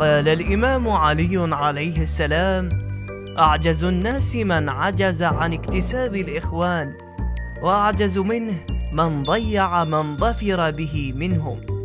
قال الإمام علي عليه السلام أعجز الناس من عجز عن اكتساب الإخوان وأعجز منه من ضيع من ظفر به منهم.